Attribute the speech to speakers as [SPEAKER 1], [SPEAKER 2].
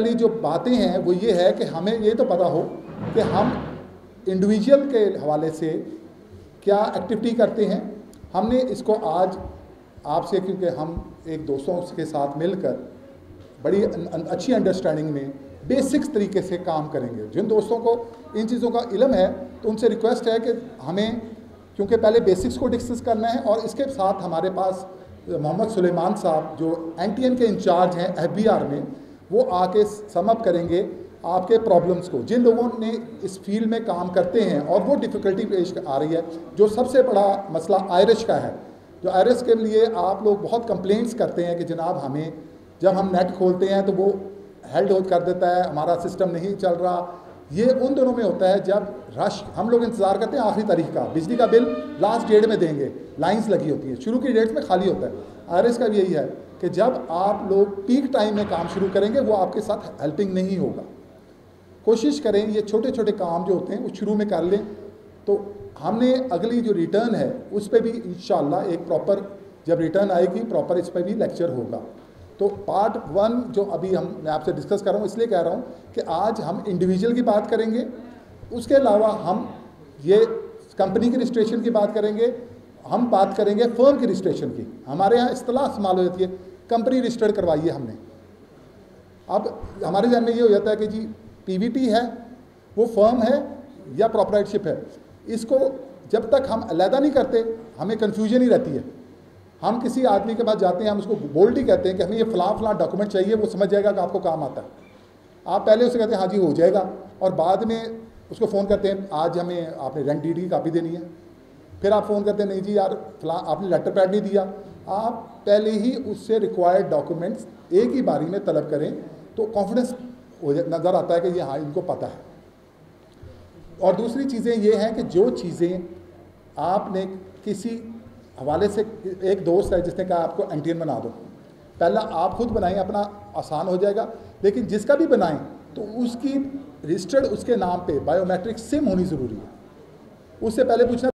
[SPEAKER 1] वाली जो बातें हैं, वो ये है कि हमें ये तो पता हो कि हम इंडिविजुअल के हवाले से क्या एक्टिविटी करते हैं। हमने इसको आज आपसे, क्योंकि हम एक दोस्तों के साथ मिलकर बड़ी अच्छी अंडरस्टैंडिंग में बेसिक्स तरीके से काम करेंगे। जिन दोस्तों को इन चीज़ों का इलम है तो उनसे रिक्वेस्ट है कि हमें, क्योंकि पहले बेसिक्स को डिस्कस करना है और इसके साथ हमारे पास मोहम्मद सुलेमान साहब, जो एन के इंचार्ज हैं एफ़ में वो आके समअप करेंगे आपके प्रॉब्लम्स को। जिन लोगों ने इस फ़ील्ड में काम करते हैं और वो डिफ़िकल्टी पेश आ रही है, जो सबसे बड़ा मसला आयरिश का है, जो आयरिश के लिए आप लोग बहुत कंप्लेंट्स करते हैं कि जनाब हमें जब हम नेट खोलते हैं तो वो हेल्ड होल्ड कर देता है, हमारा सिस्टम नहीं चल रहा। ये उन दिनों में होता है जब रश हम लोग इंतज़ार करते हैं आखिरी तारीख का, बिजली का बिल लास्ट डेट में देंगे लाइंस लगी होती हैं, शुरू की डेट्स में खाली होता है। आरएस का भी यही है कि जब आप लोग पीक टाइम में काम शुरू करेंगे, वो आपके साथ हेल्पिंग नहीं होगा। कोशिश करें, ये छोटे छोटे काम जो होते हैं, वो शुरू में कर लें। तो हमने अगली जो रिटर्न है, उस पर भी इन एक प्रॉपर जब रिटर्न आएगी प्रॉपर इस पर भी लेक्चर होगा। तो पार्ट वन जो अभी हम, मैं आपसे डिस्कस कर रहा हूँ, इसलिए कह रहा हूँ कि आज हम इंडिविजुअल की बात करेंगे। उसके अलावा हम ये कंपनी की रजिस्ट्रेशन की बात करेंगे। हम बात करेंगे फर्म की रजिस्ट्रेशन की। हमारे यहाँ असलाह इस्तेमाल हो जाती है। कंपनी रजिस्टर्ड करवाई है हमने। अब हमारे जहन में ये हो जाता है कि जी पीवीटी है, वो फर्म है या प्रॉपराइटशिप है। इसको जब तक हम अलहदा नहीं करते, हमें कन्फ्यूज़न ही रहती है। हम किसी आदमी के पास जाते हैं, हम उसको बोल्ड ही कहते हैं कि हमें ये फ़लाँ फ़लाँ डॉक्यूमेंट चाहिए, वो समझ जाएगा कि आपको काम आता है। आप पहले उसे कहते हैं हाँ जी, हो जाएगा। और बाद में उसको फ़ोन करते हैं, आज हमें आपने रेंट डी की कापी देनी है। फिर आप फ़ोन करते नहीं जी यार, फला आपने लेटर पैड नहीं दिया। आप पहले ही उससे रिक्वायर्ड डॉक्यूमेंट्स एक ही बारी में तलब करें तो कॉन्फिडेंस नज़र आता है कि ये हाँ इनको पता है। और दूसरी चीज़ें ये हैं कि जो चीज़ें आपने किसी हवाले से, एक दोस्त है जिसने कहा, आपको एंटीन बना दो। पहला, आप खुद बनाएँ, अपना आसान हो जाएगा। लेकिन जिसका भी बनाएँ तो उसकी रजिस्टर्ड उसके नाम पे बायोमेट्रिक सिम होनी ज़रूरी है। उससे पहले पूछना